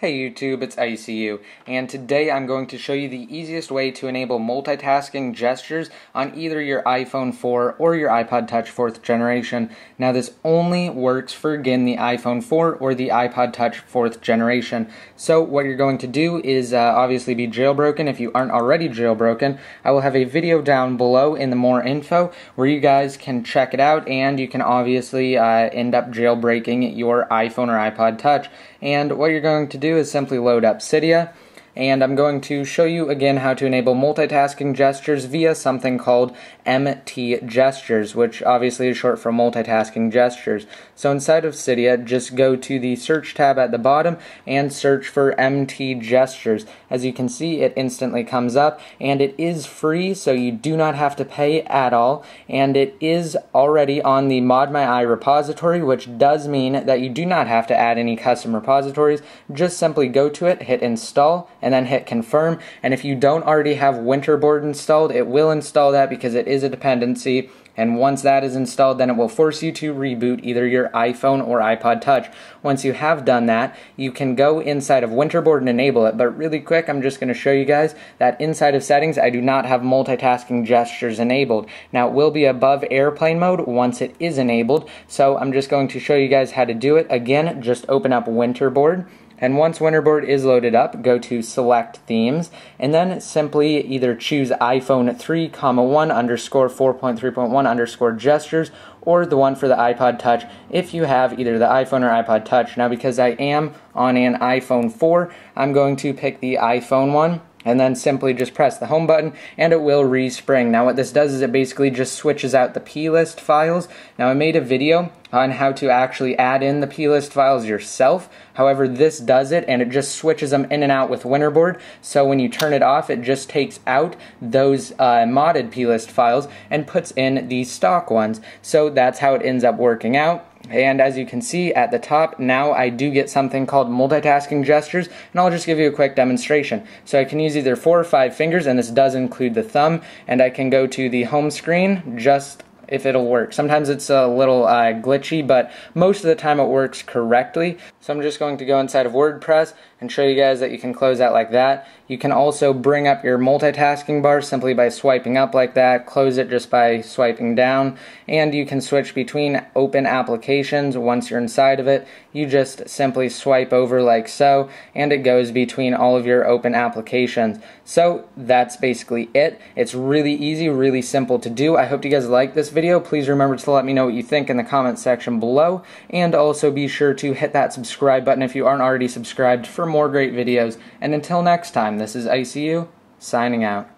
Hey YouTube, it's ICU, and today I'm going to show you the easiest way to enable multitasking gestures on either your iPhone 4 or your iPod Touch 4th generation. Now this only works for, again, the iPhone 4 or the iPod Touch 4th generation. So what you're going to do is uh, obviously be jailbroken. If you aren't already jailbroken, I will have a video down below in the more info where you guys can check it out and you can obviously uh, end up jailbreaking your iPhone or iPod Touch. And what you're going to do do is simply load up Cydia and I'm going to show you again how to enable multitasking gestures via something called MT gestures, which obviously is short for multitasking gestures. So inside of Cydia, just go to the search tab at the bottom and search for MT gestures. As you can see, it instantly comes up and it is free, so you do not have to pay at all. And it is already on the ModMyi repository, which does mean that you do not have to add any custom repositories. Just simply go to it, hit install, and then hit confirm. And if you don't already have Winterboard installed, it will install that because it is a dependency. And once that is installed, then it will force you to reboot either your iPhone or iPod Touch. Once you have done that, you can go inside of Winterboard and enable it. But really quick, I'm just going to show you guys that inside of settings, I do not have multitasking gestures enabled. Now, it will be above airplane mode once it is enabled. So I'm just going to show you guys how to do it. Again, just open up Winterboard. And once Winterboard is loaded up, go to Select Themes, and then simply either choose iPhone 3, comma 1 underscore 4.3.1 underscore gestures, or the one for the iPod Touch if you have either the iPhone or iPod Touch. Now, because I am on an iPhone 4, I'm going to pick the iPhone one and then simply just press the home button and it will respring. Now what this does is it basically just switches out the plist files. Now I made a video on how to actually add in the plist files yourself. However, this does it and it just switches them in and out with Winterboard. So when you turn it off, it just takes out those uh, modded plist files and puts in the stock ones. So that's how it ends up working out. And as you can see at the top, now I do get something called multitasking gestures, and I'll just give you a quick demonstration. So I can use either four or five fingers, and this does include the thumb, and I can go to the home screen just if it'll work. Sometimes it's a little uh, glitchy, but most of the time it works correctly. So I'm just going to go inside of WordPress and show you guys that you can close out like that. You can also bring up your multitasking bar simply by swiping up like that, close it just by swiping down, and you can switch between open applications once you're inside of it. You just simply swipe over like so, and it goes between all of your open applications. So that's basically it. It's really easy, really simple to do. I hope you guys like this video. Please remember to let me know what you think in the comment section below, and also be sure to hit that subscribe button if you aren't already subscribed for more great videos. And until next time, this is ICU, signing out.